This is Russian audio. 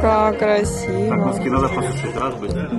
Как красиво. Так, носки надо посушить. Раз быстро.